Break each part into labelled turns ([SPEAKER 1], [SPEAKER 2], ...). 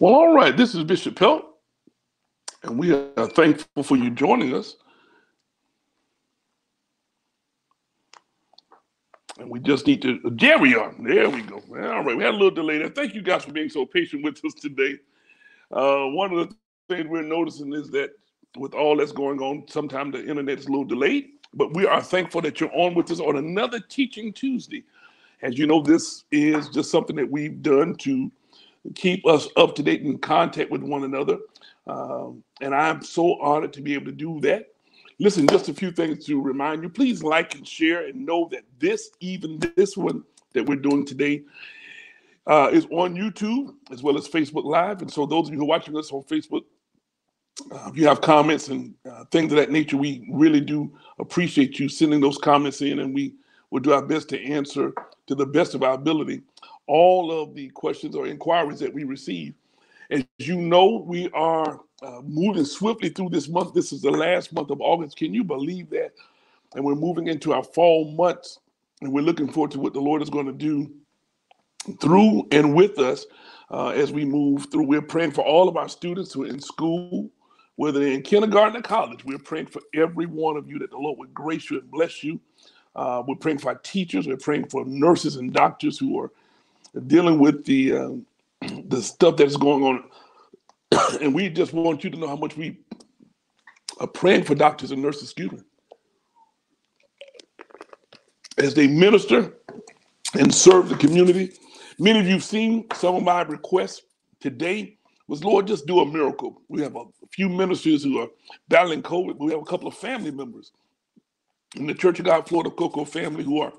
[SPEAKER 1] Well, all right. This is Bishop Pelt, and we are thankful for you joining us. And we just need to, there we are. There we go. All right. We had a little delay there. Thank you guys for being so patient with us today. Uh, one of the things we're noticing is that with all that's going on, sometimes the internet is a little delayed, but we are thankful that you're on with us on another Teaching Tuesday. As you know, this is just something that we've done to keep us up to date in contact with one another. Um, and I'm so honored to be able to do that. Listen, just a few things to remind you. Please like and share and know that this, even this one that we're doing today, uh, is on YouTube as well as Facebook Live. And so, those of you who are watching us on Facebook, uh, if you have comments and uh, things of that nature, we really do appreciate you sending those comments in, and we will do our best to answer to the best of our ability all of the questions or inquiries that we receive. As you know, we are uh, moving swiftly through this month. This is the last month of August. Can you believe that? And we're moving into our fall months, and we're looking forward to what the Lord is going to do through and with us uh, as we move through. We're praying for all of our students who are in school, whether they're in kindergarten or college. We're praying for every one of you that the Lord would grace you and bless you. Uh, we're praying for our teachers. We're praying for nurses and doctors who are dealing with the uh, the stuff that's going on, and we just want you to know how much we are praying for doctors and nurses. Excuse me, as they minister and serve the community. Many of you have seen some of my requests today was Lord, just do a miracle. We have a few ministers who are battling COVID, but we have a couple of family members in the Church of God Florida Cocoa family who are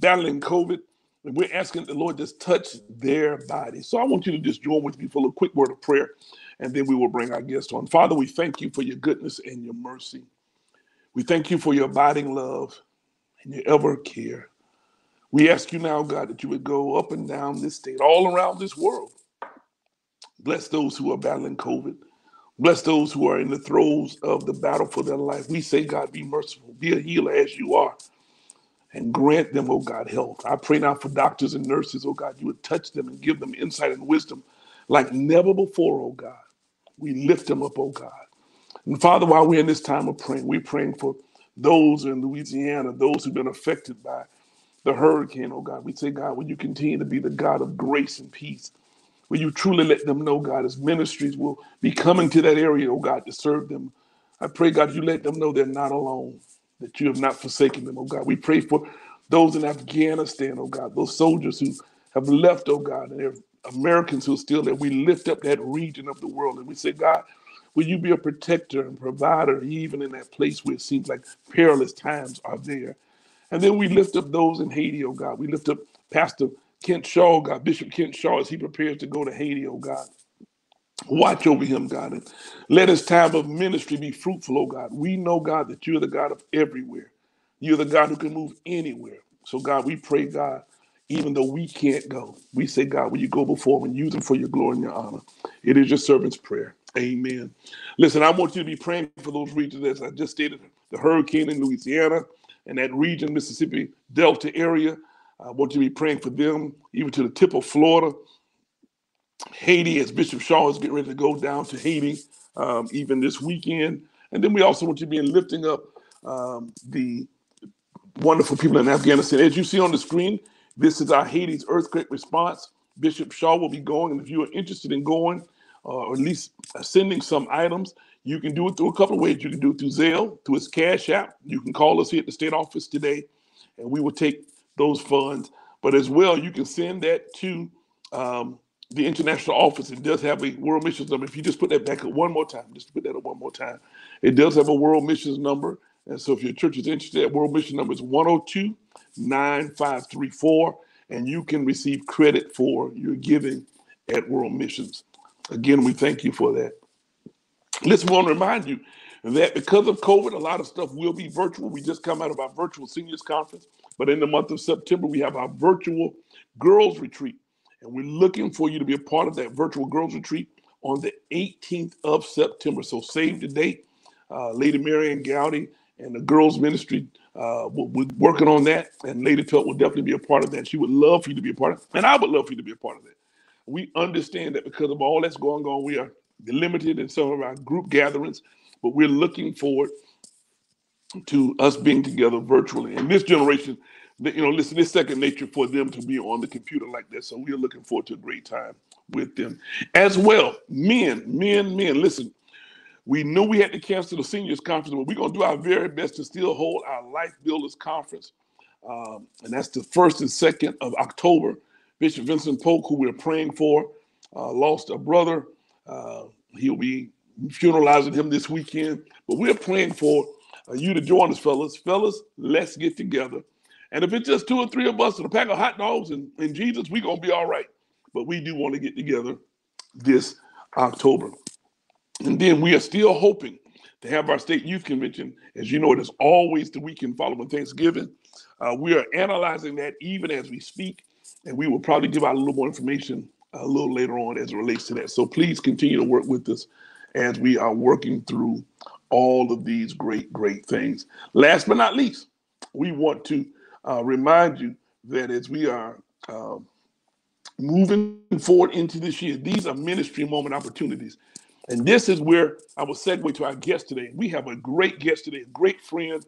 [SPEAKER 1] battling COVID. And we're asking the Lord just touch their body. So I want you to just join with me for a quick word of prayer, and then we will bring our guest on. Father, we thank you for your goodness and your mercy. We thank you for your abiding love and your ever care. We ask you now, God, that you would go up and down this state, all around this world. Bless those who are battling COVID. Bless those who are in the throes of the battle for their life. We say, God, be merciful, be a healer as you are and grant them, oh God, health. I pray now for doctors and nurses, oh God, you would touch them and give them insight and wisdom like never before, oh God. We lift them up, oh God. And Father, while we're in this time of praying, we're praying for those in Louisiana, those who've been affected by the hurricane, oh God. We say, God, will you continue to be the God of grace and peace? Will you truly let them know, God, as ministries will be coming to that area, oh God, to serve them? I pray, God, you let them know they're not alone that you have not forsaken them, oh God. We pray for those in Afghanistan, oh God, those soldiers who have left, oh God, and they're Americans who are still there. We lift up that region of the world and we say, God, will you be a protector and provider even in that place where it seems like perilous times are there? And then we lift up those in Haiti, oh God. We lift up Pastor Kent Shaw, oh God, Bishop Kent Shaw, as he prepares to go to Haiti, oh God. Watch over him, God, and let his time of ministry be fruitful, oh God. We know, God, that you're the God of everywhere. You're the God who can move anywhere. So, God, we pray, God, even though we can't go, we say, God, will you go before and use them for your glory and your honor? It is your servant's prayer. Amen. Listen, I want you to be praying for those regions, as I just stated, the hurricane in Louisiana and that region, Mississippi Delta area. I want you to be praying for them, even to the tip of Florida. Haiti, as Bishop Shaw is getting ready to go down to Haiti um, even this weekend. And then we also want you to be in lifting up um, the wonderful people in Afghanistan. As you see on the screen, this is our Haiti's earthquake response. Bishop Shaw will be going, and if you are interested in going, uh, or at least sending some items, you can do it through a couple of ways. You can do it through Zelle, through his Cash App. You can call us here at the state office today, and we will take those funds. But as well, you can send that to um, the international office, it does have a world missions number. If you just put that back up one more time, just put that up one more time, it does have a world missions number. And so if your church is interested, that world mission number is 102 9534, and you can receive credit for your giving at World Missions. Again, we thank you for that. We want to remind you that because of COVID, a lot of stuff will be virtual. We just come out of our virtual seniors conference, but in the month of September, we have our virtual girls retreat. And we're looking for you to be a part of that virtual girls retreat on the 18th of September. So save the date. Uh, Lady Marion Gowdy and the girls ministry uh, we're working on that, and Lady Pelt will definitely be a part of that. She would love for you to be a part of and I would love for you to be a part of that. We understand that because of all that's going on, we are limited in some of our group gatherings, but we're looking forward to us being together virtually. And this generation, you know, listen, it's second nature for them to be on the computer like that. So we're looking forward to a great time with them as well. Men, men, men, listen, we knew we had to cancel the seniors conference, but we're going to do our very best to still hold our Life Builders Conference. Um, and that's the first and second of October. Bishop Vincent Polk, who we're praying for, uh, lost a brother. Uh, he'll be funeralizing him this weekend. But we're praying for uh, you to join us, fellas. Fellas, let's get together. And if it's just two or three of us and a pack of hot dogs and, and Jesus, we're going to be all right. But we do want to get together this October. And then we are still hoping to have our state youth convention. As you know, it is always the weekend following Thanksgiving. Uh, we are analyzing that even as we speak, and we will probably give out a little more information a little later on as it relates to that. So please continue to work with us as we are working through all of these great, great things. Last but not least, we want to uh, remind you that as we are uh, moving forward into this year, these are ministry moment opportunities. And this is where I will segue to our guest today. We have a great guest today, a great friend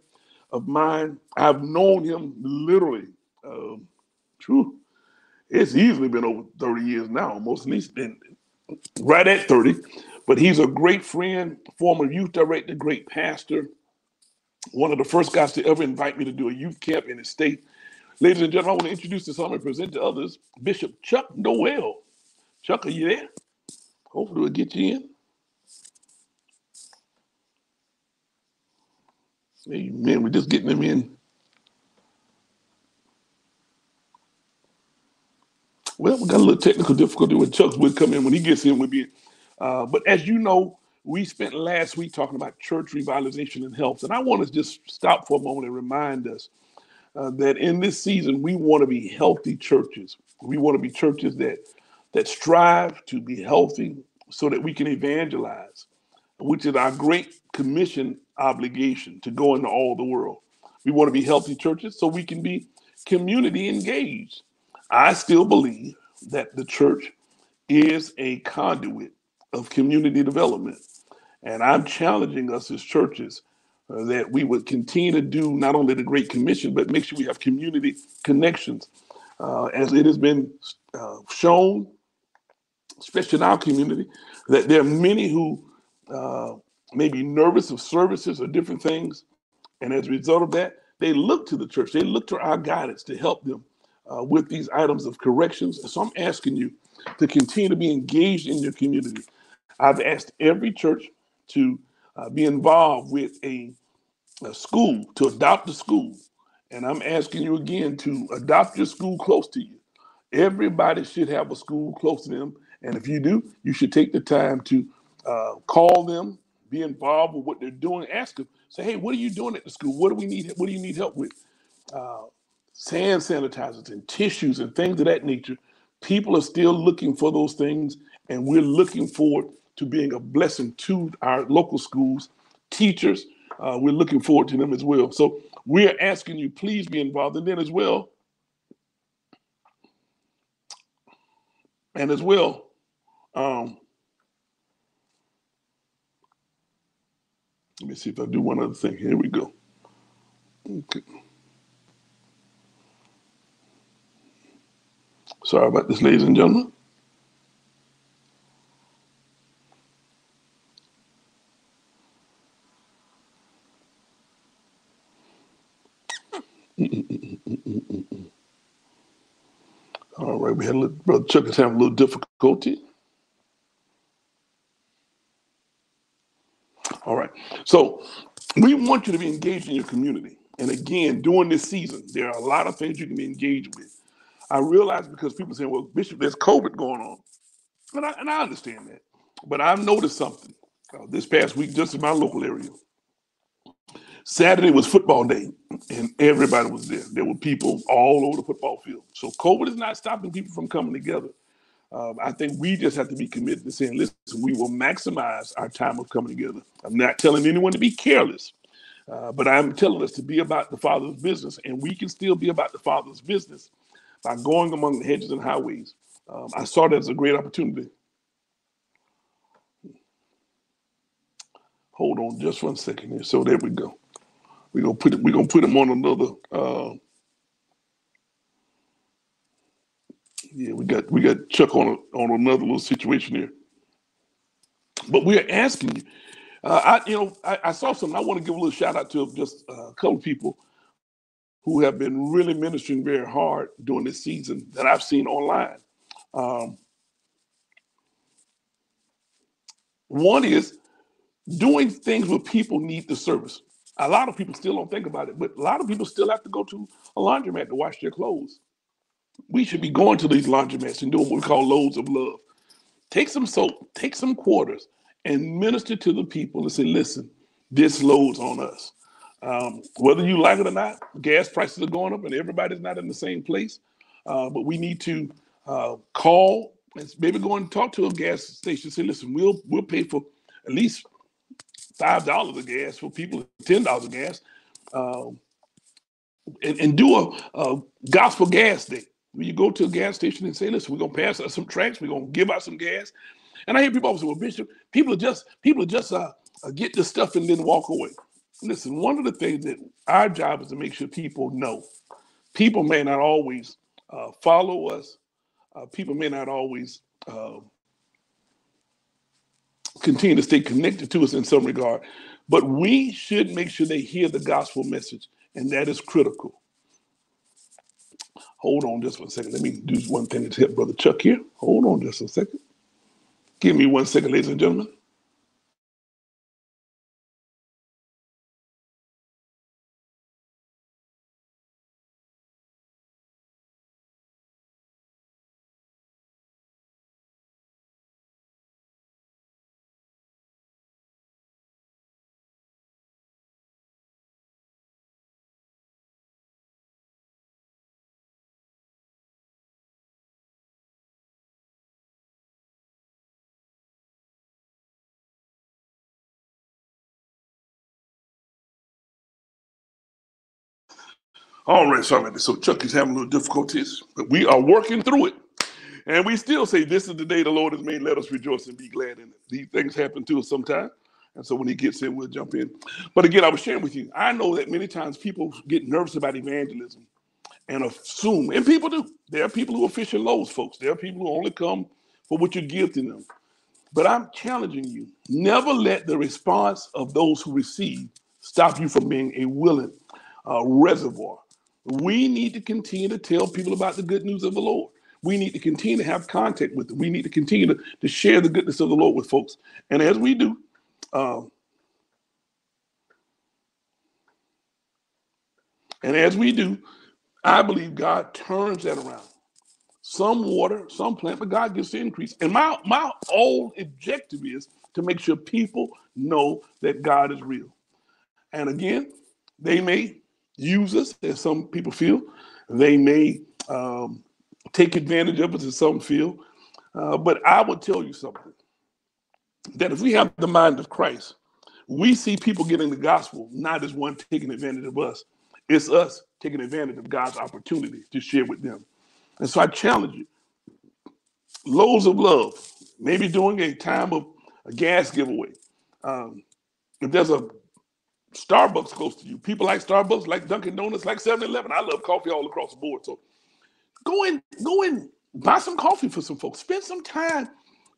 [SPEAKER 1] of mine. I've known him literally, um, true, it's easily been over 30 years now, almost at least been right at 30. But he's a great friend, former youth director, great pastor, one of the first guys to ever invite me to do a youth camp in the state. Ladies and gentlemen, I want to introduce to some and present to others Bishop Chuck Noel. Chuck, are you there? Hopefully, we'll get you in. Man, we're just getting them in. Well, we got a little technical difficulty with Chuck's would come in when he gets in. We'll be, uh, but as you know, we spent last week talking about church revitalization and health, and I want to just stop for a moment and remind us uh, that in this season we want to be healthy churches. We want to be churches that that strive to be healthy, so that we can evangelize, which is our great commission obligation to go into all the world. We want to be healthy churches so we can be community engaged. I still believe that the church is a conduit of community development. And I'm challenging us as churches uh, that we would continue to do not only the Great Commission, but make sure we have community connections. Uh, as it has been uh, shown, especially in our community, that there are many who uh, may be nervous of services or different things. And as a result of that, they look to the church, they look to our guidance to help them uh, with these items of corrections. So I'm asking you to continue to be engaged in your community. I've asked every church to uh, be involved with a, a school, to adopt a school. And I'm asking you again to adopt your school close to you. Everybody should have a school close to them. And if you do, you should take the time to uh, call them, be involved with what they're doing, ask them, say, hey, what are you doing at the school? What do we need? What do you need help with? Uh, hand sanitizers and tissues and things of that nature. People are still looking for those things, and we're looking forward to being a blessing to our local schools, teachers. Uh, we're looking forward to them as well. So we're asking you, please be involved. And then as well, and as well, um, let me see if I do one other thing. Here we go. Okay. Sorry about this, ladies and gentlemen. All right, we had a little, Brother Chuck is having a little difficulty. All right, so we want you to be engaged in your community. And again, during this season, there are a lot of things you can be engaged with. I realize because people say, well, Bishop, there's COVID going on. And I, and I understand that. But I've noticed something uh, this past week, just in my local area. Saturday was football day, and everybody was there. There were people all over the football field. So COVID is not stopping people from coming together. Um, I think we just have to be committed to saying, listen, we will maximize our time of coming together. I'm not telling anyone to be careless, uh, but I'm telling us to be about the Father's business, and we can still be about the Father's business by going among the hedges and highways um, I saw that as a great opportunity. Hold on just one second here. So there we go. We're gonna put we're gonna put him on another uh, yeah, we got we got Chuck on a, on another little situation here. But we're asking you. Uh, I you know I, I, saw something. I want to give a little shout out to just uh, a couple people who have been really ministering very hard during this season that I've seen online. Um, one is doing things where people need the service. A lot of people still don't think about it, but a lot of people still have to go to a laundromat to wash their clothes. We should be going to these laundromats and doing what we call loads of love. Take some soap, take some quarters, and minister to the people and say, listen, this loads on us. Um, whether you like it or not, gas prices are going up and everybody's not in the same place. Uh, but we need to uh, call and maybe go and talk to a gas station. Say, listen, we'll we'll pay for at least five dollars of gas for people, ten dollars of gas, um, and, and, do a, a, gospel gas day. When you go to a gas station and say, listen, we're gonna pass out some tracks, we're gonna give out some gas. And I hear people always say, well, Bishop, people are just people are just uh, uh, get the stuff and then walk away. Listen, one of the things that our job is to make sure people know. People may not always uh, follow us. Uh, people may not always uh, continue to stay connected to us in some regard, but we should make sure they hear the gospel message, and that is critical. Hold on just one second. Let me do one thing to help Brother Chuck here. Hold on just a second. Give me one second, ladies and gentlemen. All right, sorry about this. So Chuck is having a little difficulties, but we are working through it. And we still say, This is the day the Lord has made. Let us rejoice and be glad in it. These things happen to us sometimes. And so when he gets in, we'll jump in. But again, I was sharing with you, I know that many times people get nervous about evangelism and assume, and people do. There are people who are fishing loaves, folks. There are people who only come for what you give to them. But I'm challenging you never let the response of those who receive stop you from being a willing uh, reservoir we need to continue to tell people about the good news of the Lord. We need to continue to have contact with them. We need to continue to, to share the goodness of the Lord with folks. And as we do, uh, and as we do, I believe God turns that around. Some water, some plant, but God gives the increase. And my my whole objective is to make sure people know that God is real. And again, they may use us, as some people feel. They may um, take advantage of us, as some feel. Uh, but I will tell you something that if we have the mind of Christ, we see people getting the gospel not as one taking advantage of us, it's us taking advantage of God's opportunity to share with them. And so I challenge you loads of love, maybe doing a time of a gas giveaway. Um, if there's a Starbucks close to you. People like Starbucks, like Dunkin' Donuts, like 7-Eleven. I love coffee all across the board. So go in, go in, buy some coffee for some folks. Spend some time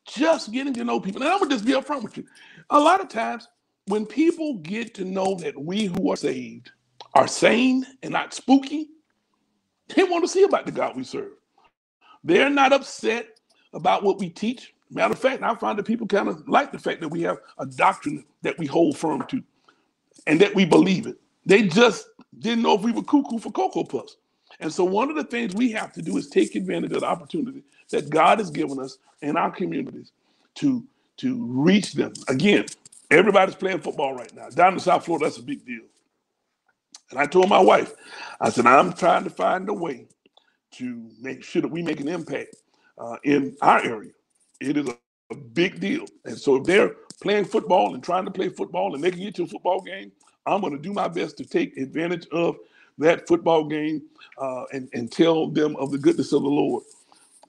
[SPEAKER 1] just getting to know people. And I'm gonna just be upfront with you. A lot of times when people get to know that we who are saved are sane and not spooky, they want to see about the God we serve. They're not upset about what we teach. Matter of fact, I find that people kind of like the fact that we have a doctrine that we hold firm to and that we believe it. They just didn't know if we were cuckoo for Cocoa Puffs. And so one of the things we have to do is take advantage of the opportunity that God has given us in our communities to, to reach them. Again, everybody's playing football right now. Down in South Florida, that's a big deal. And I told my wife, I said, I'm trying to find a way to make sure that we make an impact uh, in our area. It is a, a big deal. And so if they're playing football and trying to play football and they can get to a football game, I'm going to do my best to take advantage of that football game uh, and, and tell them of the goodness of the Lord.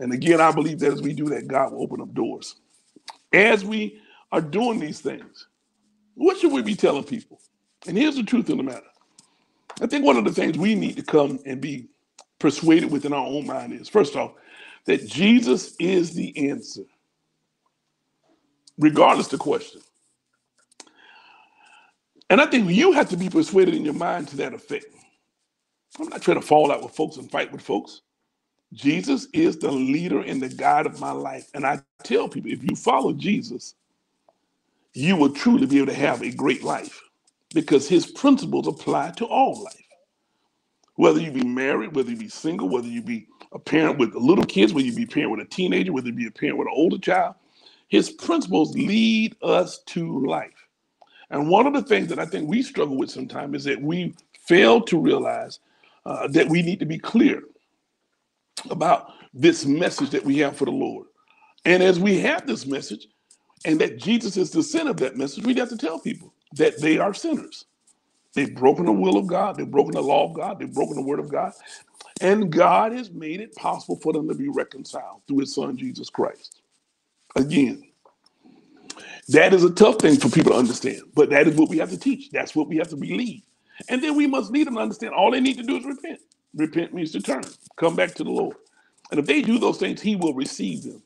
[SPEAKER 1] And again, I believe that as we do that, God will open up doors. As we are doing these things, what should we be telling people? And here's the truth of the matter. I think one of the things we need to come and be persuaded within our own mind is first off, that Jesus is the answer, regardless the question. And I think you have to be persuaded in your mind to that effect. I'm not trying to fall out with folks and fight with folks. Jesus is the leader and the guide of my life. And I tell people if you follow Jesus, you will truly be able to have a great life because his principles apply to all life. Whether you be married, whether you be single, whether you be a parent with little kids, whether you be a parent with a teenager, whether you be a parent with an older child, his principles lead us to life. And one of the things that I think we struggle with sometimes is that we fail to realize uh, that we need to be clear about this message that we have for the Lord. And as we have this message, and that Jesus is the center of that message, we have to tell people that they are sinners. They've broken the will of God, they've broken the law of God, they've broken the word of God, and God has made it possible for them to be reconciled through his son, Jesus Christ. Again, that is a tough thing for people to understand, but that is what we have to teach. That's what we have to believe. And then we must lead them to understand all they need to do is repent. Repent means to turn, come back to the Lord. And if they do those things, He will receive them.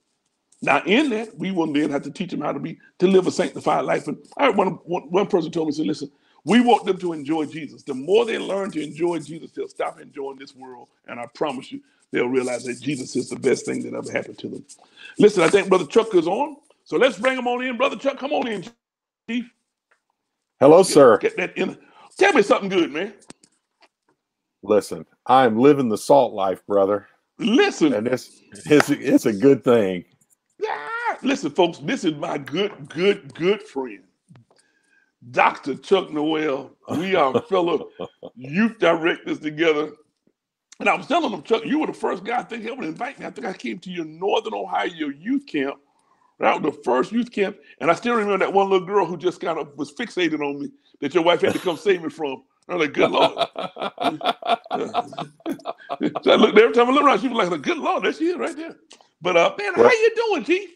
[SPEAKER 1] Now, in that, we will then have to teach them how to be to live a sanctified life. And I one, one, one person told me, said, listen, we want them to enjoy Jesus. The more they learn to enjoy Jesus, they'll stop enjoying this world. And I promise you, they'll realize that Jesus is the best thing that ever happened to them. Listen, I think Brother Chuck is on. So let's bring him on in. Brother Chuck, come on in, Chief.
[SPEAKER 2] Hello, sir.
[SPEAKER 1] Get that in. Tell me something good, man.
[SPEAKER 2] Listen, I'm living the salt life, brother.
[SPEAKER 1] Listen.
[SPEAKER 2] And it's it's, it's a good thing.
[SPEAKER 1] Yeah. Listen, folks, this is my good, good, good friend. Dr. Chuck Noel. We are fellow youth directors together. And I was telling them, Chuck, you were the first guy I think ever to invite me. I think I came to your Northern Ohio youth camp that was the first youth camp, and I still remember that one little girl who just kind of was fixated on me that your wife had to come save me from. I'm like, good lord. so I looked every time I looked around, she was like, good lord, there she is right there. But uh, man, how you doing, Chief?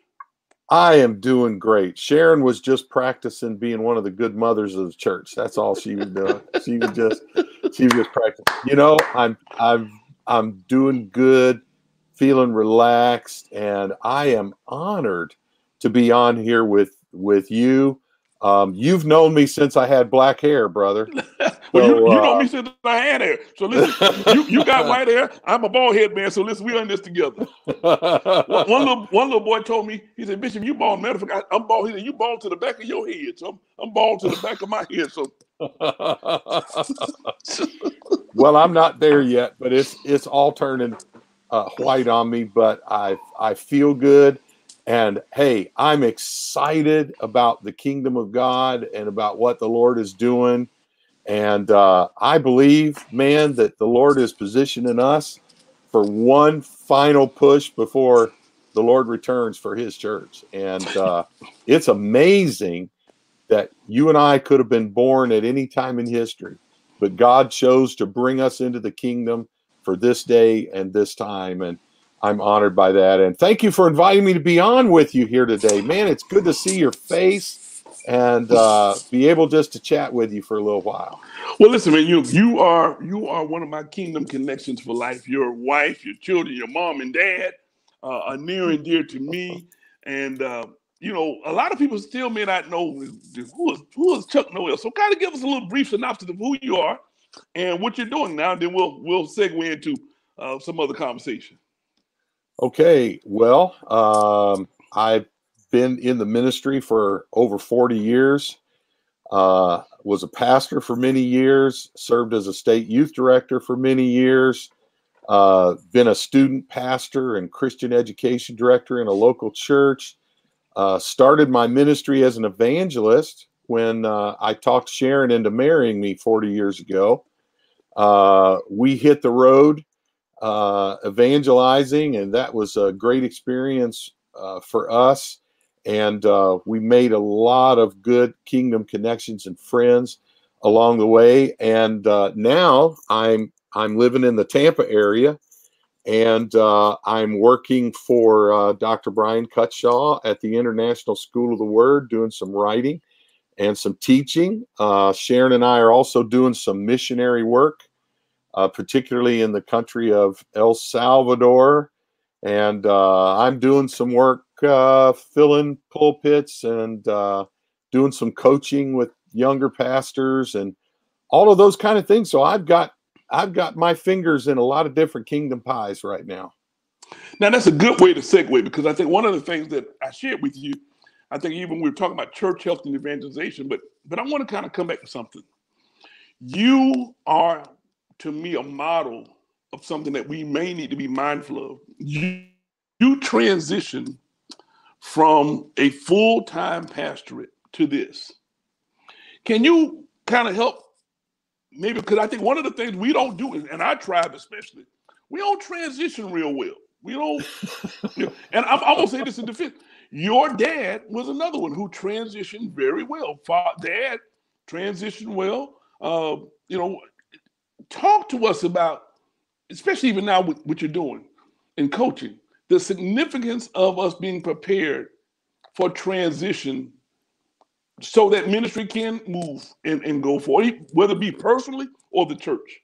[SPEAKER 2] I am doing great. Sharon was just practicing being one of the good mothers of the church. That's all she was doing. she was just she was just practicing. You know, I'm I'm I'm doing good, feeling relaxed, and I am honored to be on here with with you. Um, you've known me since I had black hair, brother.
[SPEAKER 1] well, so, you, you uh, know me since I had hair. So listen, you, you got white hair. I'm a bald head man. So listen, we're in this together. one, one, little one little boy told me, he said, Bishop, you bald. Matter of fact, I'm bald. He said, you bald to the back of your head. So I'm, I'm bald to the back of my head. So
[SPEAKER 2] well, I'm not there yet, but it's it's all turning uh, white on me. But I I feel good. And hey, I'm excited about the kingdom of God and about what the Lord is doing. And uh, I believe, man, that the Lord is positioning us for one final push before the Lord returns for his church. And uh, it's amazing that you and I could have been born at any time in history, but God chose to bring us into the kingdom for this day and this time. And I'm honored by that. And thank you for inviting me to be on with you here today. Man, it's good to see your face and uh, be able just to chat with you for a little while.
[SPEAKER 1] Well, listen, man, you you are you are one of my kingdom connections for life. Your wife, your children, your mom and dad uh, are near and dear to me. And uh, you know, a lot of people still may not know who is who is Chuck Noel. So, kind of give us a little brief synopsis of who you are and what you're doing now. and Then we'll we'll segue into uh, some other conversation.
[SPEAKER 2] Okay, well, um, I've been in the ministry for over 40 years. Uh, was a pastor for many years, served as a state youth director for many years, uh, been a student pastor and Christian education director in a local church. Uh, started my ministry as an evangelist when uh, I talked Sharon into marrying me 40 years ago. Uh, we hit the road uh, evangelizing, and that was a great experience uh, for us. And uh, we made a lot of good kingdom connections and friends along the way. And uh, now I'm I'm living in the Tampa area, and uh, I'm working for Dr. Brian Cutshaw at the International School of the Word, doing some writing and some teaching. Sharon and I are also doing some missionary work, uh, particularly in the country of El Salvador. And uh, I'm doing some work uh, filling pulpits and doing some coaching with younger pastors and all of those kind of things. So I've got I've got my fingers in a lot of different kingdom pies right now.
[SPEAKER 1] Now that's a good way to segue because I think one of the things that I shared with you, I think even we were talking about church health and evangelization, but but I want to kind of come back to something. You are to me a model of something that we may need to be mindful of. You you transition from a full-time pastorate to this. Can you kind of help maybe because I think one of the things we don't do, and our tribe especially, we don't transition real well. We don't, you know, and I'm, I'm gonna say this in defense. Your dad was another one who transitioned very well. Dad transitioned well. Uh, you know, talk to us about, especially even now with what you're doing in coaching, the significance of us being prepared for transition so that ministry can move and, and go forward, whether it be personally or the church?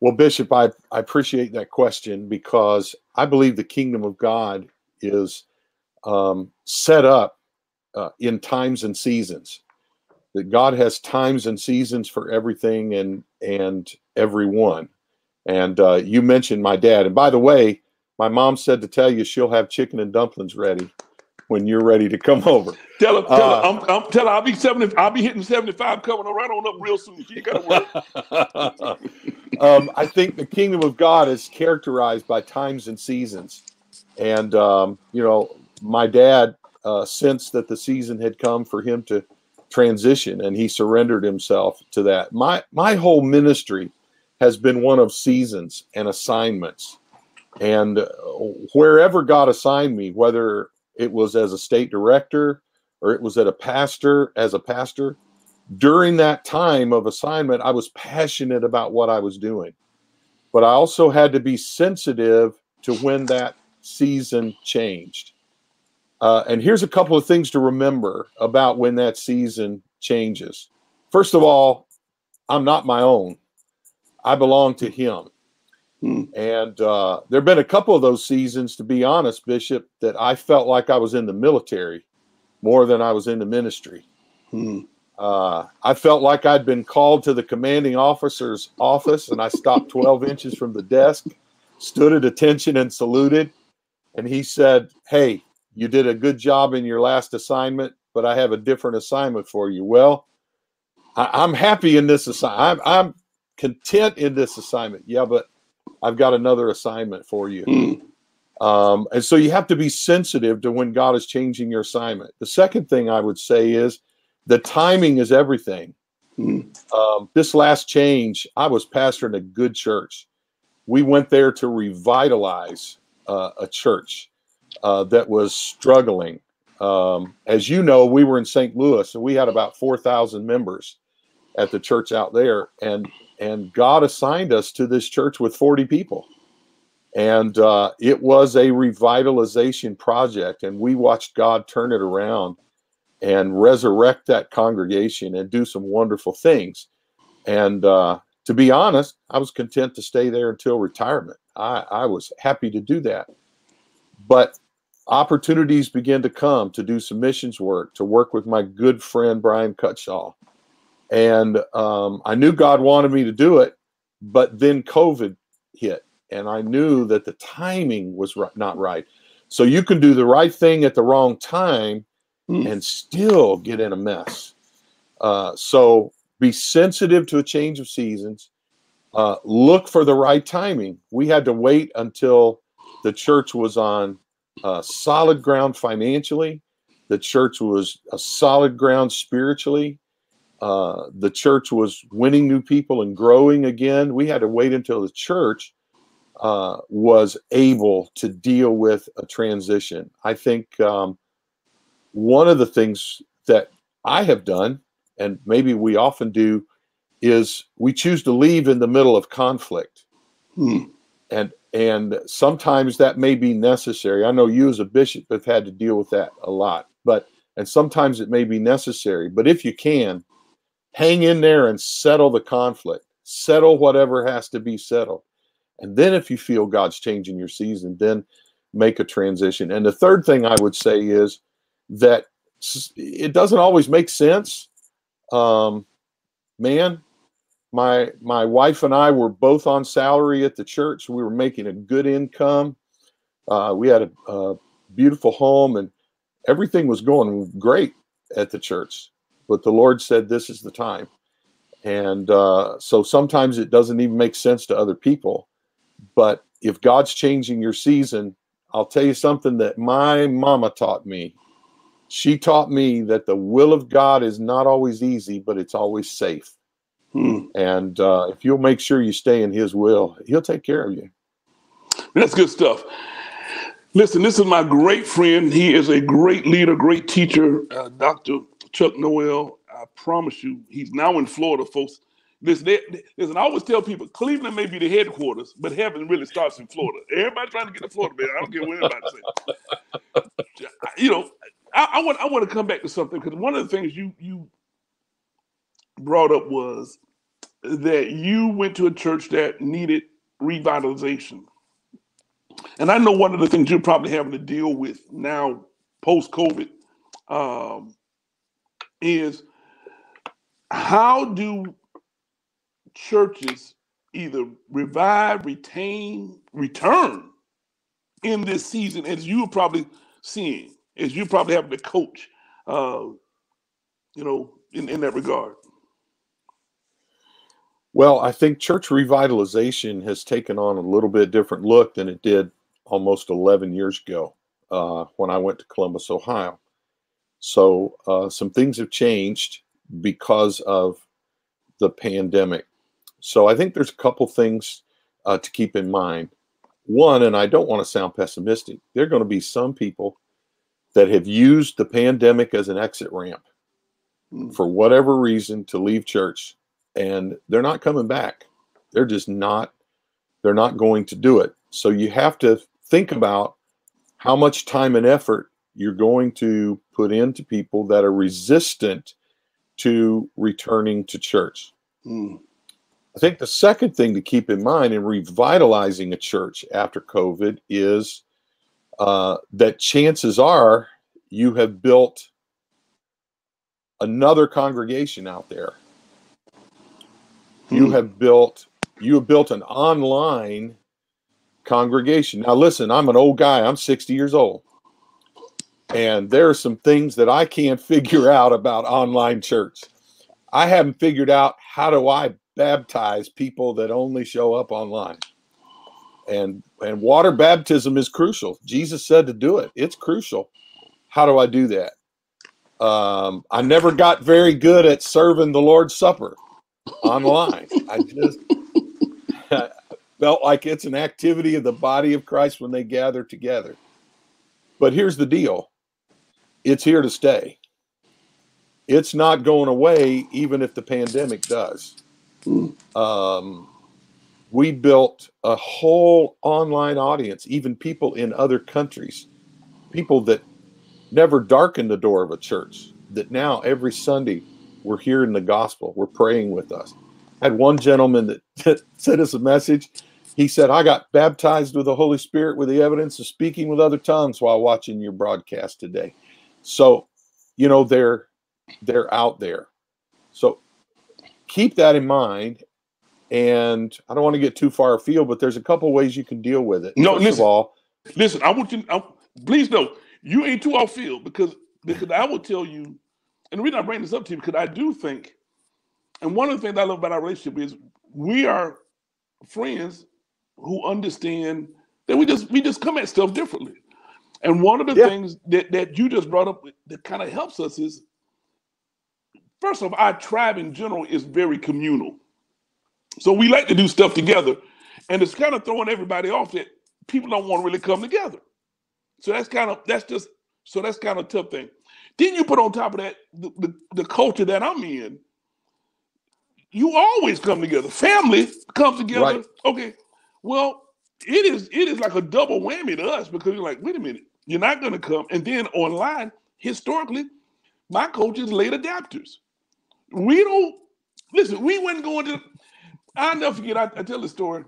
[SPEAKER 2] Well, Bishop, I, I appreciate that question because I believe the kingdom of God is um, set up uh, in times and seasons. That God has times and seasons for everything and and everyone. And uh, you mentioned my dad. And by the way, my mom said to tell you she'll have chicken and dumplings ready when you're ready to come over.
[SPEAKER 1] Tell her, tell uh, her, I'm, I'm tell her I'll be seventy. I'll be hitting seventy five coming right on up real soon. She got to
[SPEAKER 2] work. um, I think the kingdom of God is characterized by times and seasons, and um, you know, my dad uh, sensed that the season had come for him to transition, and he surrendered himself to that. My my whole ministry has been one of seasons and assignments. And uh, wherever God assigned me, whether it was as a state director or it was at a pastor as a pastor during that time of assignment i was passionate about what i was doing but i also had to be sensitive to when that season changed uh, and here's a couple of things to remember about when that season changes first of all i'm not my own i belong to him Hmm. And uh, there have been a couple of those seasons, to be honest, Bishop, that I felt like I was in the military more than I was in the ministry. Hmm. Uh, I felt like I'd been called to the commanding officer's office, and I stopped 12 inches from the desk, stood at attention, and saluted. And he said, Hey, you did a good job in your last assignment, but I have a different assignment for you. Well, I, am happy in this assignment. I'm, I'm content in this assignment. Yeah, but I've got another assignment for you. Mm. Um, and so you have to be sensitive to when God is changing your assignment. The second thing I would say is the timing is everything. Mm. Um, this last change, I was pastoring a good church. We went there to revitalize uh, a church uh, that was struggling. Um, as you know, we were in St. Louis and we had about 4,000 members at the church out there. And and God assigned us to this church with 40 people. And uh, it was a revitalization project, and we watched God turn it around and resurrect that congregation and do some wonderful things. And uh, to be honest, I was content to stay there until retirement. I, I was happy to do that. But opportunities began to come to do some missions work, to work with my good friend Brian Cutshaw, and um, I knew God wanted me to do it, but then COVID hit, and I knew that the timing was not right. So you can do the right thing at the wrong time mm. and still get in a mess. Uh, so be sensitive to a change of seasons. Uh, look for the right timing. We had to wait until the church was on uh, solid ground financially. The church was a solid ground spiritually uh, the church was winning new people and growing again. We had to wait until the church uh, was able to deal with a transition. I think um, one of the things that I have done, and maybe we often do, is we choose to leave in the middle of conflict. Hmm. and and sometimes that may be necessary. I know you as a bishop have had to deal with that a lot, but and sometimes it may be necessary. But if you can, hang in there and settle the conflict, settle whatever has to be settled. And then if you feel God's changing your season, then make a transition. And the third thing I would say is that it doesn't always make sense. Um, man, my my wife and I were both on salary at the church. We were making a good income. Uh, we had a, a beautiful home, and everything was going great at the church. But the Lord said, "This is the time." And uh, so sometimes it doesn't even make sense to other people. But if God's changing your season, I'll tell you something that my mama taught me. She taught me that the will of God is not always easy, but it's always safe. Hmm. And uh, if you'll make sure you stay in His will, He'll take care of you.
[SPEAKER 1] That's good stuff. Listen, this is my great friend. He is a great leader, great teacher, uh, Dr. Chuck Noel. I promise you, he's now in Florida, folks. Listen, they, listen, I always tell people Cleveland may be the headquarters, but heaven really starts in Florida. Everybody trying to get to Florida, man. I don't care what anybody says. you know, I, I, want I want to come back to something because one of the things you you brought up was that you went to a church that needed revitalization. And I know one of the things you're probably having to deal with now, post COVID, um, is how do churches either revive, retain, return in this season, as you're probably seeing, as you're probably having to coach, uh, you know, in, in that regard?
[SPEAKER 2] Well, I think church revitalization has taken on a little bit different look than it did almost 11 years ago uh, when I went to Columbus, Ohio. So uh, some things have changed because of the pandemic. So I think there's a couple things uh, to keep in mind. One, and I don't want to sound pessimistic, there are going to be some people that have used the pandemic as an exit ramp hmm. for whatever reason to leave church and they're not coming back. They're just not they're not going to do it. So you have to think about how much time and effort you're going to put into people that are resistant to returning to church. Mm. I think the second thing to keep in mind in revitalizing a church after COVID is uh, that chances are you have built another congregation out there you hmm. have built you have built an online congregation. Now listen, I'm an old guy. I'm 60 years old. And there are some things that I can't figure out about online church. I haven't figured out how do I baptize people that only show up online. And and water baptism is crucial. Jesus said to do it. It's crucial. How do I do that? Um, I never got very good at serving the Lord's Supper online. I just felt like it's an activity of the body of Christ when they gather together. But here's the deal it's here to stay. It's not going away, even if the pandemic does. Um, we built a whole online audience, even people in other countries, people that never darkened the door of a church, that now every Sunday we're hearing the gospel. We're praying with us. I had one gentleman that sent us a message. He said, I got baptized with the Holy Spirit with the evidence of speaking with other tongues while watching your broadcast today. So, you know, they're they're out there. So keep that in mind. And I don't want to get too far afield, but there's a couple ways you can deal with it.
[SPEAKER 1] No, First listen, of all, listen, I want you I, please know you ain't too off field because because I will tell you and the reason I bring this up to you because I do think, and one of the things I love about our relationship is we are friends who understand that we just we just come at stuff differently. And one of the yeah. things that, that you just brought up that kind of helps us is first of all, our tribe in general is very communal. So we like to do stuff together. And it's kind of throwing everybody off that people don't want to really come together. So that's kind of that's just so that's kind of a tough thing. Then you put on top of that the, the, the culture that I'm in. You always come together. Family comes together. Right. Okay. Well, it is it is like a double whammy to us because you're like, wait a minute, you're not going to come, and then online historically, my coaches late adapters. We don't listen. We were not going to. I'll never forget. I, I tell the story.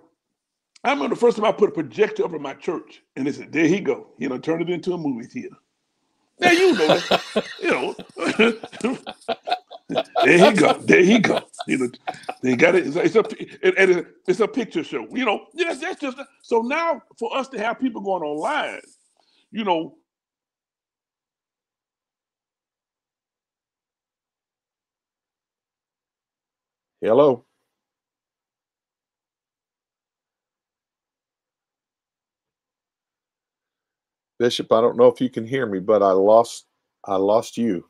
[SPEAKER 1] I remember the first time I put a projector up in my church, and they said, "There he go," you know, turn it into a movie theater. Now you know, you know. there he go. There he go. You know, they got it. It's a, it's a, it's a picture show. You know, yes, that's just so now for us to have people going online, you know.
[SPEAKER 2] Hello. Bishop, I don't know if you can hear me, but I lost I lost you.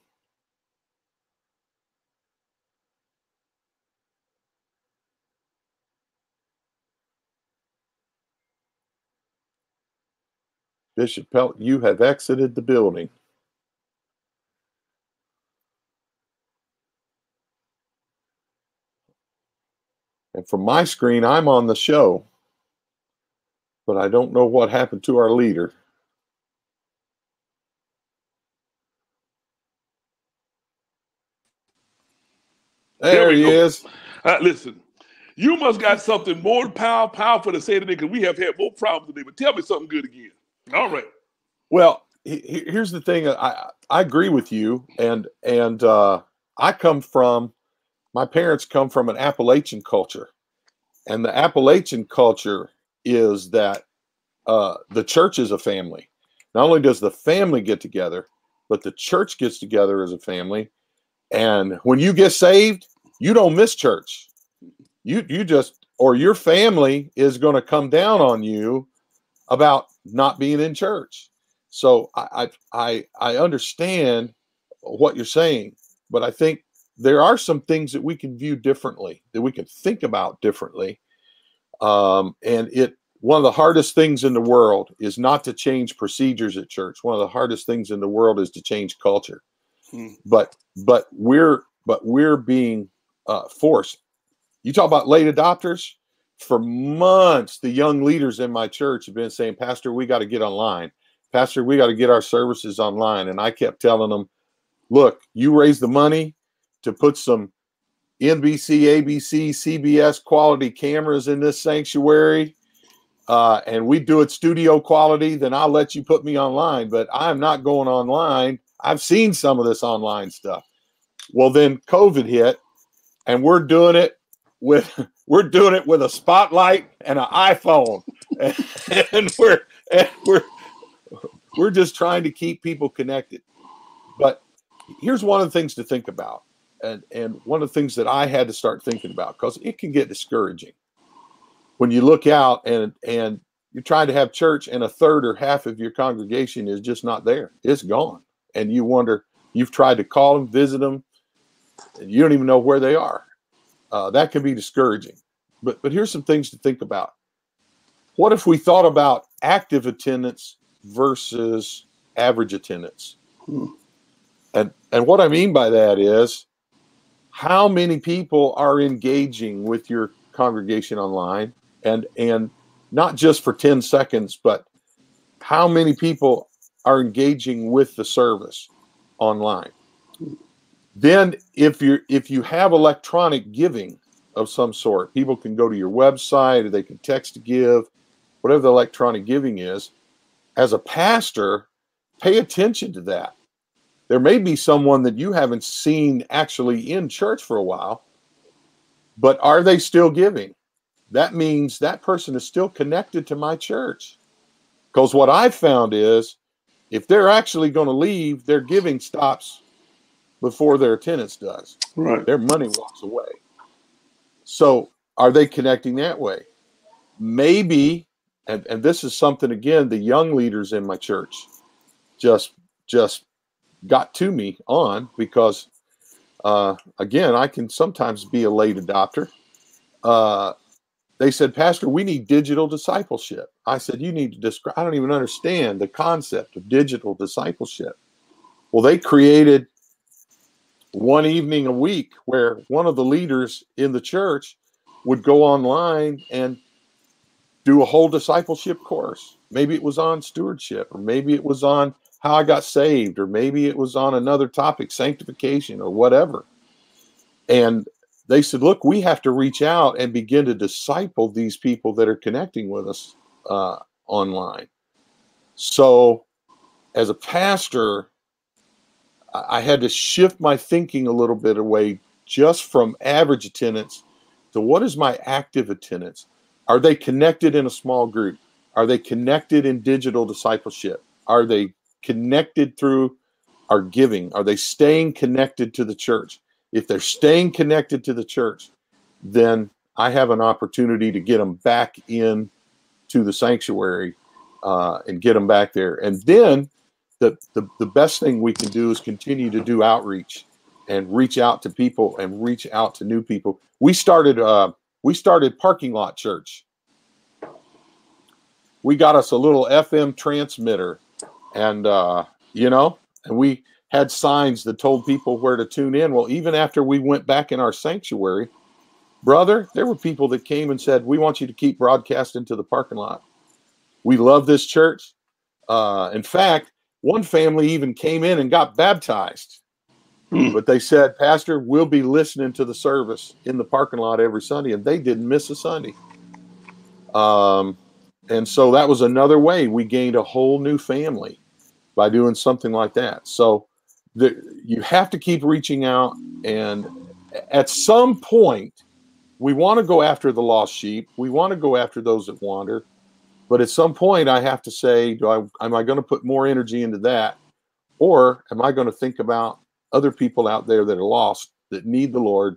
[SPEAKER 2] Bishop Pelt, you have exited the building. And from my screen, I'm on the show, but I don't know what happened to our leader. There, there he go. is.
[SPEAKER 1] Uh, listen, you must got something more power, powerful to say today because we have had more problems today. But tell me something good again. All right.
[SPEAKER 2] Well, he, here's the thing. I I agree with you, and and uh, I come from my parents come from an Appalachian culture, and the Appalachian culture is that uh, the church is a family. Not only does the family get together, but the church gets together as a family. And when you get saved, you don't miss church. You you just or your family is going to come down on you about not being in church. So I I I understand what you're saying, but I think there are some things that we can view differently, that we can think about differently. Um, and it one of the hardest things in the world is not to change procedures at church. One of the hardest things in the world is to change culture. Hmm. But but we're but we're being uh, forced. You talk about late adopters for months, the young leaders in my church have been saying, Pastor, we got to get online. Pastor, we got to get our services online. And I kept telling them, look, you raise the money to put some NBC, ABC, CBS quality cameras in this sanctuary, uh, and we do it studio quality, then I'll let you put me online. But I'm not going online. I've seen some of this online stuff. Well, then COVID hit, and we're doing it with we're doing it with a spotlight and an iPhone, and, and we're and we're we're just trying to keep people connected. But here's one of the things to think about, and and one of the things that I had to start thinking about because it can get discouraging when you look out and and you're trying to have church and a third or half of your congregation is just not there. It's gone, and you wonder. You've tried to call them, visit them, you don't even know where they are uh, that can be discouraging. But but here's some things to think about. What if we thought about active attendance versus average attendance? Hmm. And and what I mean by that is how many people are engaging with your congregation online and and not just for 10 seconds but how many people are engaging with the service online then if you if you have electronic giving of some sort, people can go to your website or they can text to give, whatever the electronic giving is. As a pastor, pay attention to that. There may be someone that you haven't seen actually in church for a while, but are they still giving? That means that person is still connected to my church. Because what I've found is if they're actually going to leave, their giving stops before their attendance does.
[SPEAKER 1] Right.
[SPEAKER 2] Their money walks away. So are they connecting that way? Maybe, and, and this is something again, the young leaders in my church just just got to me on because uh, again, I can sometimes be a late adopter. Uh, they said, Pastor, we need digital discipleship. I said, You need to describe, I don't even understand the concept of digital discipleship. Well, they created one evening a week where one of the leaders in the church would go online and do a whole discipleship course. Maybe it was on stewardship, or maybe it was on how I got saved, or maybe it was on another topic, sanctification, or whatever. And they said, look, we have to reach out and begin to disciple these people that are connecting with us uh, online. So, as a pastor, I had to shift my thinking a little bit away just from average attendance to what is my active attendance? Are they connected in a small group? Are they connected in digital discipleship? Are they connected through our giving? Are they staying connected to the church? If they're staying connected to the church, then I have an opportunity to get them back in to the sanctuary uh, and get them back there. And then the, the, the best thing we can do is continue to do outreach and reach out to people and reach out to new people. We started uh, we started parking lot church. We got us a little FM transmitter, and uh, you know, and we had signs that told people where to tune in. Well, even after we went back in our sanctuary, brother, there were people that came and said, "We want you to keep broadcasting to the parking lot. We love this church." Uh, in fact, one family even came in and got baptized. Hmm. But they said, Pastor, we'll be listening to the service in the parking lot every Sunday, and they didn't miss a Sunday. Um, and so that was another way we gained a whole new family by doing something like that. So the, you have to keep reaching out, and at some point, we want to go after the lost sheep. We want to go after those that wander. But at some point, I have to say, do I am I going to put more energy into that, or am I going to think about other people out there that are lost that need the Lord?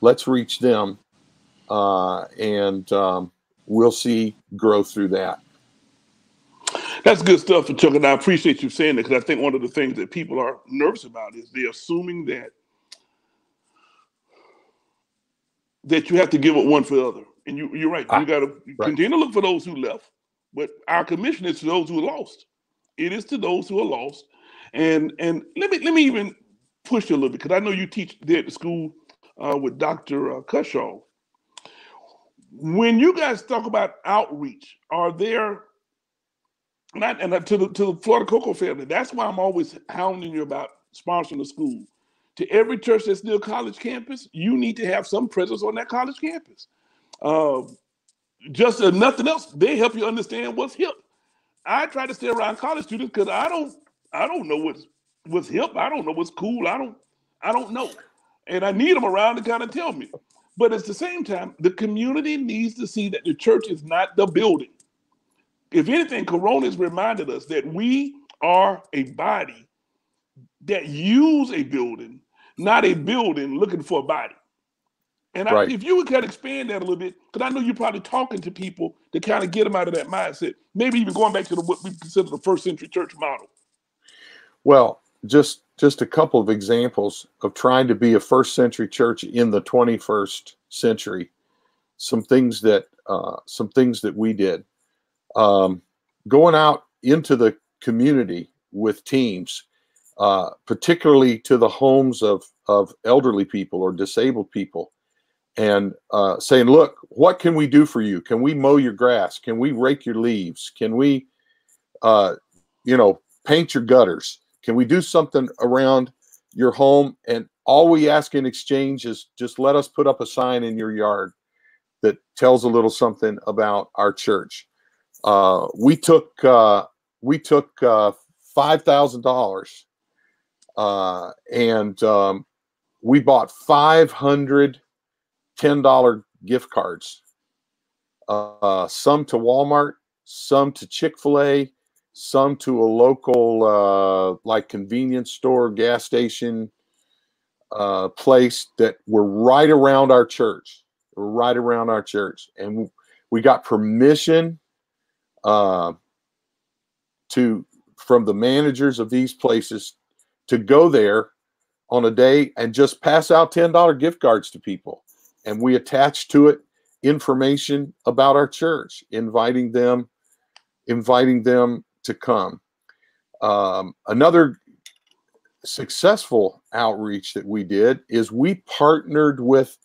[SPEAKER 2] Let's reach them, uh, and um, we'll see growth through that.
[SPEAKER 1] That's good stuff, Chuck, and I appreciate you saying that because I think one of the things that people are nervous about is they're assuming that that you have to give up one for the other. And you, you're right. Ah, you got to right. continue to look for those who left. But our commission is to those who are lost. It is to those who are lost. And and let me let me even push you a little bit because I know you teach there at the school uh, with Dr. Uh, Cutshaw. When you guys talk about outreach, are there not and to the to the Florida Cocoa family? That's why I'm always hounding you about sponsoring the school. To every church that's still college campus, you need to have some presence on that college campus. Uh, just if nothing else, they help you understand what's hip. I try to stay around college students because I don't I don't know what's what's hip. I don't know what's cool. I don't I don't know. And I need them around to kind of tell me. But at the same time, the community needs to see that the church is not the building. If anything, Corona has reminded us that we are a body that use a building, not a building looking for a body. And right. I, if you would kind of expand that a little bit, because I know you're probably talking to people to kind of get them out of that mindset, maybe even going back to the, what we consider the first century church model.
[SPEAKER 2] Well, just just a couple of examples of trying to be a first century church in the 21st century. Some things that uh, some things that we did, um, going out into the community with teams, uh, particularly to the homes of of elderly people or disabled people and uh, saying, "Look, what can we do for you? Can we mow your grass? Can we rake your leaves? Can we, uh, you know, paint your gutters? Can we do something around your home?" And all we ask in exchange is just let us put up a sign in your yard that tells a little something about our church. Uh, we took uh, we took uh, five thousand dollars, uh, and um, we bought five hundred $10 gift cards, uh, some to Walmart, some to Chick fil A, some to a local, uh, like convenience store, gas station uh, place that were right around our church, right around our church. And we got permission uh, to from the managers of these places to go there on a day and just pass out $10 gift cards to people and we attach to it information about our church, inviting them, inviting them to come. Um, another successful outreach that we did is we partnered with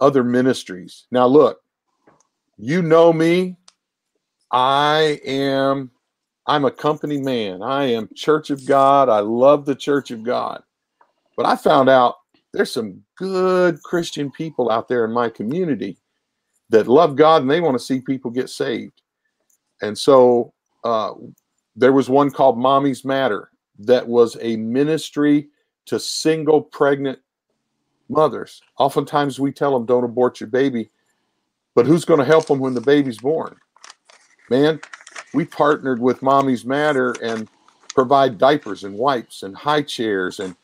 [SPEAKER 2] other ministries. Now, look, you know me. I am I'm a company man. I am Church of God. I love the Church of God. But I found out there's some good Christian people out there in my community that love God and they want to see people get saved. And so uh, there was one called Mommy's Matter that was a ministry to single pregnant mothers. Oftentimes we tell them, don't abort your baby, but who's going to help them when the baby's born? Man, we partnered with Mommy's Matter and provide diapers and wipes and high chairs and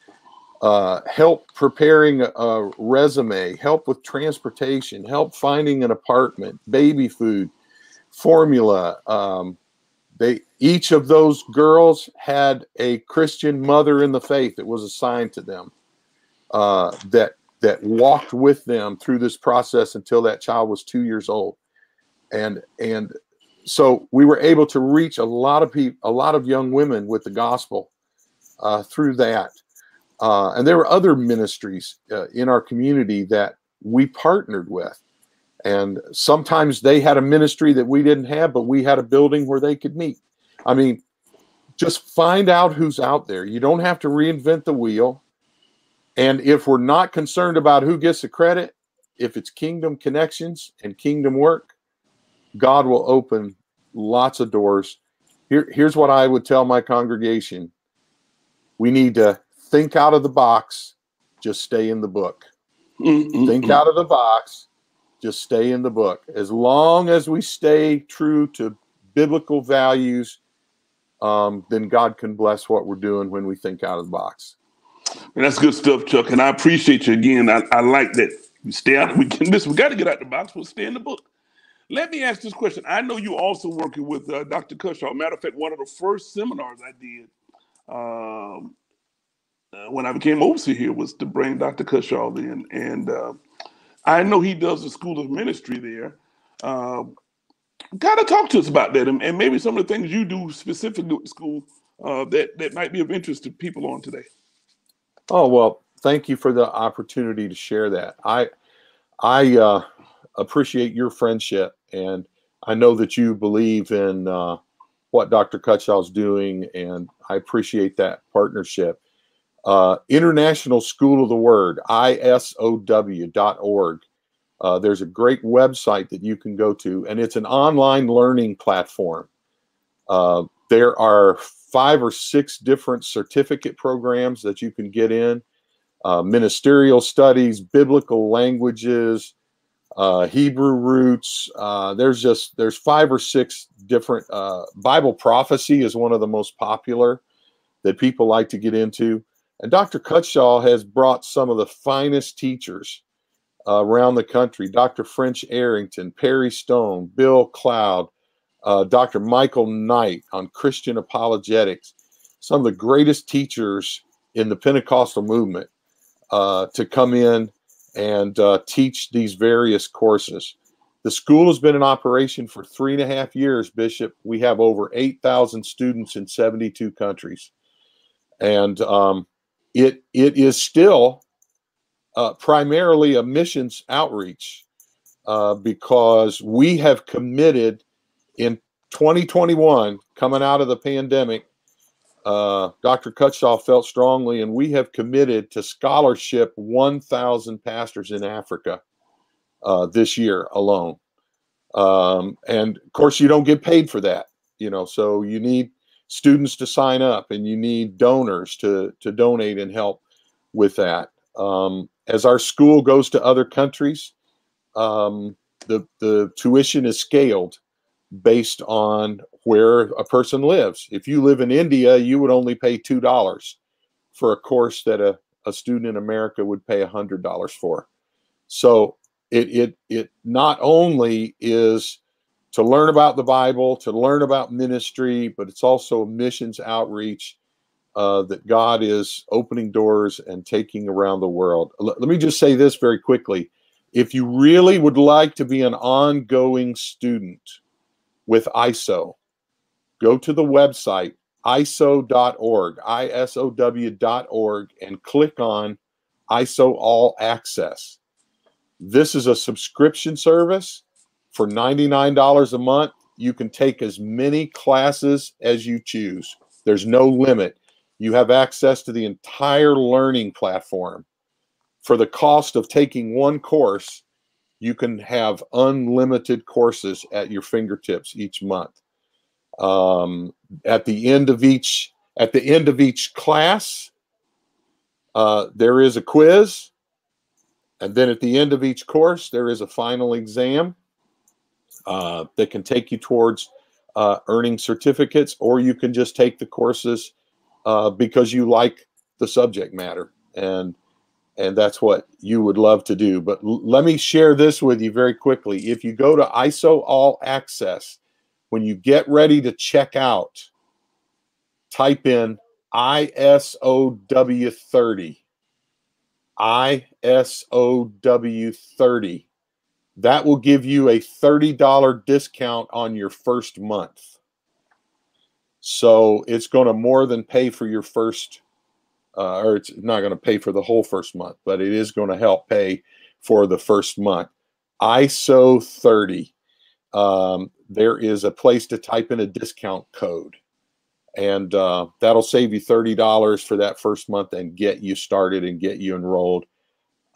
[SPEAKER 2] uh, help preparing a resume, help with transportation, help finding an apartment, baby food, formula. Um, they each of those girls had a Christian mother in the faith that was assigned to them uh, that that walked with them through this process until that child was two years old, and and so we were able to reach a lot of people, a lot of young women with the gospel uh, through that. Uh, and there were other ministries uh, in our community that we partnered with. And sometimes they had a ministry that we didn't have, but we had a building where they could meet. I mean, just find out who's out there. You don't have to reinvent the wheel. And if we're not concerned about who gets the credit, if it's kingdom connections and kingdom work, God will open lots of doors. Here, here's what I would tell my congregation we need to think out of the box, just stay in the book. Mm-hmm. Think out of the box, just stay in the book. As long as we stay true to biblical values, um, then God can bless what we're doing when we think out of the box.
[SPEAKER 1] And that's good stuff, Chuck. And I appreciate you again. I, I like that we stay out. We can listen. We got to get out the box. We'll stay in the book. Let me ask this question. I know you also working with uh, Dr. Cutshaw. Matter of fact, one of the first seminars I did um, when I became overseer here was to bring Dr. Cutshaw in, and uh, I know he does the School of Ministry there. Uh, Got to talk to us about that, and, and, maybe some of the things you do specifically with the school uh, that that might be of interest to people on today.
[SPEAKER 2] Oh well, thank you for the opportunity to share that. I I uh, appreciate your friendship, and I know that you believe in uh, what Dr. Cutshaw's doing, and I appreciate that partnership. Uh, International School of the Word, ISOW.org. Uh, there's a great website that you can go to, and it's an online learning platform. Uh, there are five or six different certificate programs that you can get in uh, ministerial studies, biblical languages, uh, Hebrew roots. Uh, there's just there's five or six different Bible prophecy is one of the most popular that people like to get into. And Dr. Cutshaw has brought some of the finest teachers uh, around the country. Dr. French Arrington, Perry Stone, Bill Cloud, uh, Dr. Michael Knight on Christian apologetics. Some of the greatest teachers in the Pentecostal movement uh, to come in and uh, teach these various courses. The school has been in operation for three and a half years, Bishop. We have over 8,000 students in 72 countries. And um, it, it is still uh, primarily a missions outreach uh, because we have committed in 2021, coming out of the pandemic, uh, Dr. Cutshaw felt strongly, and we have committed to scholarship 1,000 pastors in Africa uh, this year alone. Um, and of course, you don't get paid for that, you know. So you need students to sign up, and you need donors to to donate and help with that. Um, as our school goes to other countries, um, the the tuition is scaled based on where a person lives. If you live in India, you would only pay $2 for a course that a, a student in America would pay $100 for. So it, it, it not only is to learn about the Bible, to learn about ministry, but it's also missions outreach uh, that God is opening doors and taking around the world. L- let me just say this very quickly. If you really would like to be an ongoing student with ISO, go to the website isow.org, I-S-O-W.org, and click on ISO All Access. This is a subscription service. For $99 a month, you can take as many classes as you choose. There's no limit. You have access to the entire learning platform. For the cost of taking one course, you can have unlimited courses at your fingertips each month. Um, at the end of each at the end of each class, uh, there is a quiz, and then at the end of each course, there is a final exam uh, that can take you towards uh, earning certificates, or you can just take the courses uh, because you like the subject matter, and and that's what you would love to do. But let me share this with you very quickly. If you go to ISO All Access, when you get ready to check out, type in ISOW30. ISOW 30. ISOW 30 that will give you a $30 discount on your first month. So it's going to more than pay for your first, uh, or it's not going to pay for the whole first month, but it is going to help pay for the first month. ISO 30. Um, there is a place to type in a discount code, and uh, that'll save you $30 for that first month and get you started and get you enrolled.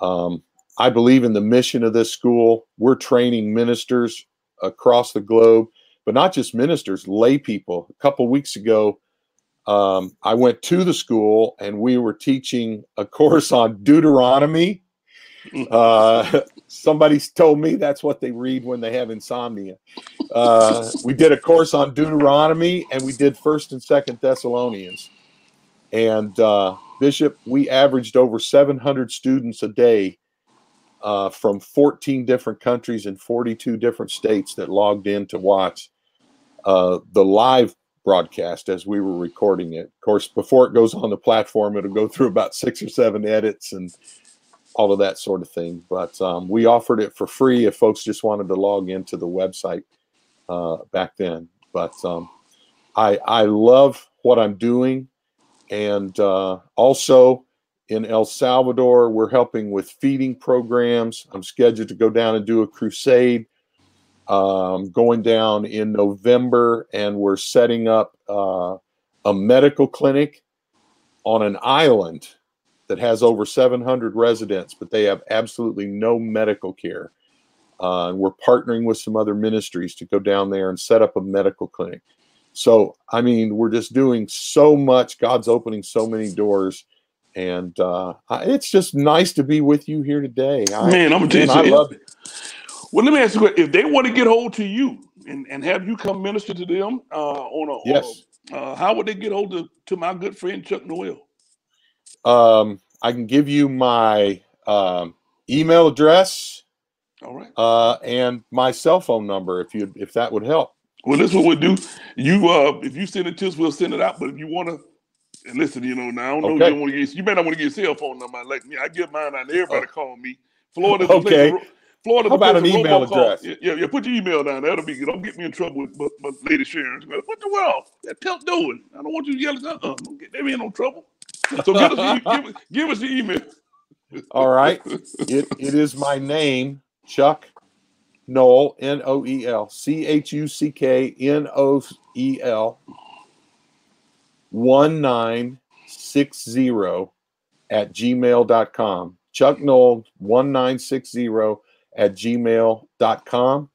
[SPEAKER 2] Um, I believe in the mission of this school. We're training ministers across the globe, but not just ministers, lay people. A couple weeks ago, um, I went to the school and we were teaching a course on Deuteronomy. Uh, somebody told me that's what they read when they have insomnia. Uh, we did a course on Deuteronomy and we did First and Second Thessalonians. And uh, Bishop, we averaged over 700 students a day uh, from 14 different countries and 42 different states that logged in to watch uh, the live broadcast as we were recording it. Of course, before it goes on the platform, it'll go through about six or seven edits and all of that sort of thing. But um, we offered it for free if folks just wanted to log into the website uh, back then. But um, I I love what I'm doing, and uh, also in El Salvador. We're helping with feeding programs. I'm scheduled to go down and do a crusade um, going down in November, and we're setting up uh, a medical clinic on an island that has over 700 residents, but they have absolutely no medical care. Uh, and we're partnering with some other ministries to go down there and set up a medical clinic. So, I mean, we're just doing so much. God's opening so many doors and uh, it's just nice to be with you here today.
[SPEAKER 1] I, man, I'm gonna tell you, I love it. Well, let me ask you: If they want to get hold to you and, and have you come minister to them uh, on a
[SPEAKER 2] yes,
[SPEAKER 1] on a, uh, how would they get hold to, to my good friend Chuck Noel?
[SPEAKER 2] Um, I can give you my um, email address.
[SPEAKER 1] All right.
[SPEAKER 2] Uh, and my cell phone number, if you if that would help.
[SPEAKER 1] Well, this is what we'll do. You uh, if you send it to us, we'll send it out. But if you want to and listen, you know, now I don't know you want to get you may not want to get your cell phone number like me. I give mine out oh. everybody oh. call me. Florida.
[SPEAKER 2] okay.
[SPEAKER 1] Florida.
[SPEAKER 2] How about an email address?
[SPEAKER 1] Yeah, yeah, yeah, put your email down. That'll be good. Don't get me in trouble with but, but Lady Sharon. What the world? That pelt doing? I don't want you yelling. Uh-uh. Don't get them in no trouble. So give us, give, give us the email.
[SPEAKER 2] All right. It it is my name, Chuck Noel, N O E L, C H U C K N O E L 1960 at gmail.com. Chuck Noel 1960 at gmail.com.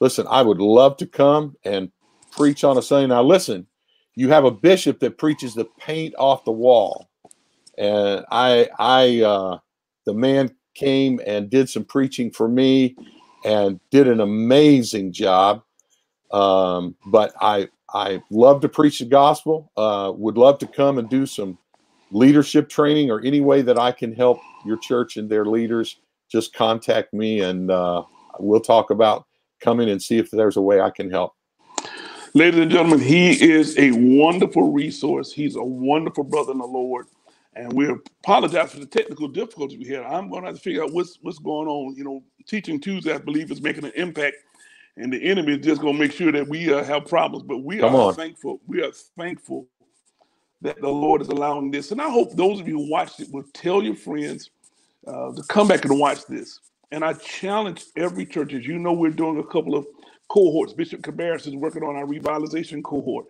[SPEAKER 2] Listen, I would love to come and preach on a Sunday. Now, listen, you have a bishop that preaches the paint off the wall. And I, I, uh, the man came and did some preaching for me and did an amazing job. Um, but I, I love to preach the gospel. Uh, would love to come and do some leadership training or any way that I can help your church and their leaders. Just contact me and uh, we'll talk about coming and see if there's a way I can help.
[SPEAKER 1] Ladies and gentlemen, he is a wonderful resource. He's a wonderful brother in the Lord. And we apologize for the technical difficulties we had. I'm going to have to figure out what's what's going on. You know, teaching Tuesday, I believe, is making an impact and the enemy is just going to make sure that we uh, have problems. But we
[SPEAKER 2] Come
[SPEAKER 1] are
[SPEAKER 2] on.
[SPEAKER 1] thankful. We are thankful that the Lord is allowing this. And I hope those of you who watched it will tell your friends uh, to come back and watch this. And I challenge every church, as you know, we're doing a couple of cohorts. Bishop Cabarrus is working on our revitalization cohort.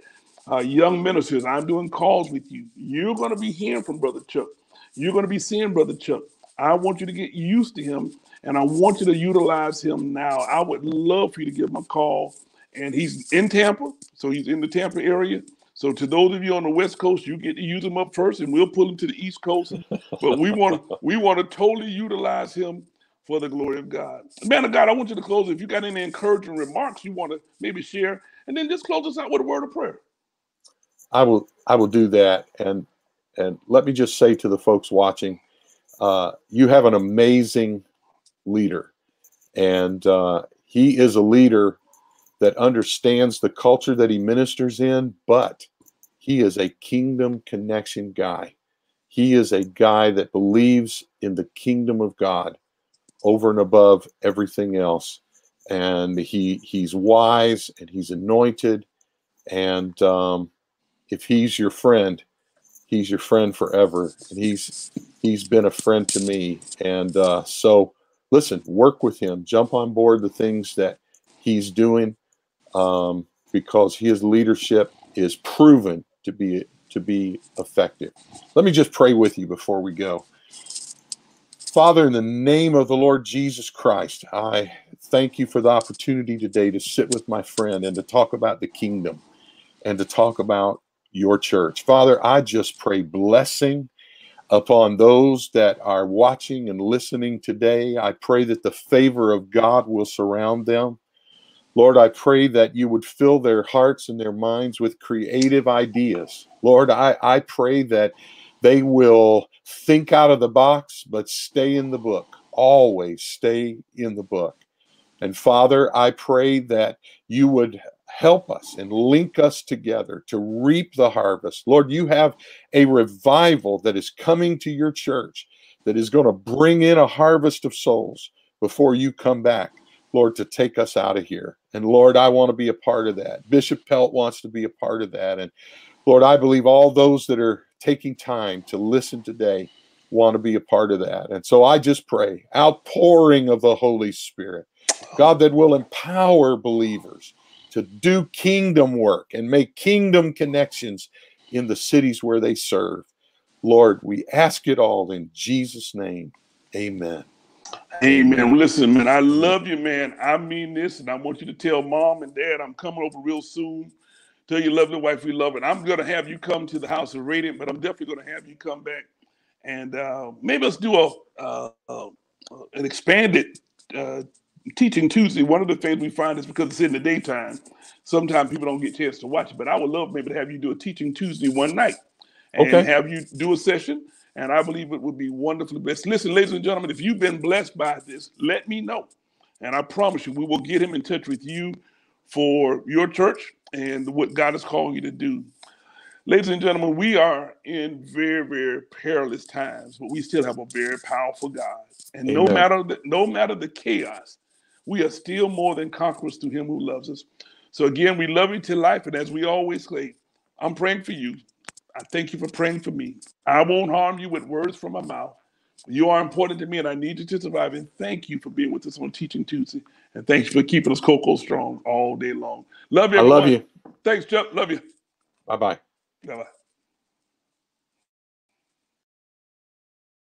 [SPEAKER 1] Uh, young ministers, I'm doing calls with you. You're going to be hearing from Brother Chuck. You're going to be seeing Brother Chuck. I want you to get used to him and I want you to utilize him now. I would love for you to give him a call. And he's in Tampa, so he's in the Tampa area. So to those of you on the West Coast, you get to use him up first, and we'll pull him to the East Coast. But we want to we want to totally utilize him for the glory of God. Man of God, I want you to close. If you got any encouraging remarks you want to maybe share, and then just close us out with a word of prayer.
[SPEAKER 2] I will I will do that. And and let me just say to the folks watching, uh, you have an amazing leader, and uh, he is a leader that understands the culture that he ministers in, but he is a kingdom connection guy. He is a guy that believes in the kingdom of God over and above everything else. And he he's wise and he's anointed. And um, if he's your friend, he's your friend forever. And he's he's been a friend to me. And uh, so listen, work with him, jump on board the things that he's doing um, because his leadership is proven to be to be effective. Let me just pray with you before we go. Father, in the name of the Lord Jesus Christ, I thank you for the opportunity today to sit with my friend and to talk about the kingdom and to talk about your church. Father, I just pray blessing upon those that are watching and listening today. I pray that the favor of God will surround them. Lord, I pray that you would fill their hearts and their minds with creative ideas. Lord, I, I pray that they will think out of the box, but stay in the book. Always stay in the book. And Father, I pray that you would help us and link us together to reap the harvest. Lord, you have a revival that is coming to your church that is going to bring in a harvest of souls before you come back. Lord, to take us out of here. And Lord, I want to be a part of that. Bishop Pelt wants to be a part of that. And Lord, I believe all those that are taking time to listen today want to be a part of that. And so I just pray, outpouring of the Holy Spirit, God, that will empower believers to do kingdom work and make kingdom connections in the cities where they serve. Lord, we ask it all in Jesus' name. Amen.
[SPEAKER 1] Amen. Listen, man, I love you, man. I mean this, and I want you to tell mom and dad I'm coming over real soon. Tell your lovely wife we love it. I'm going to have you come to the House of Radiant, but I'm definitely going to have you come back, and uh, maybe let's do a uh, uh, an expanded uh, teaching Tuesday. One of the things we find is because it's in the daytime, sometimes people don't get a chance to watch it. But I would love maybe to have you do a teaching Tuesday one night, and
[SPEAKER 2] Okay.
[SPEAKER 1] have you do a session and I believe it would be wonderfully blessed. Listen, ladies and gentlemen, if you've been blessed by this, let me know. And I promise you, we will get him in touch with you for your church and what God is calling you to do. Ladies and gentlemen, we are in very, very perilous times, but we still have a very powerful God. And no matter the, no matter the chaos, we are still more than conquerors through Him who loves us. So again, we love you to life, and as we always say, I'm praying for you. I thank you for praying for me. I won't harm you with words from my mouth. You are important to me, and I need you to survive. And thank you for being with us on Teaching Tuesday. And thank you for keeping us cocoa strong all day long. Love you.
[SPEAKER 2] I love you.
[SPEAKER 1] Thanks, Chuck. Love you.
[SPEAKER 2] Bye bye.
[SPEAKER 1] Bye bye.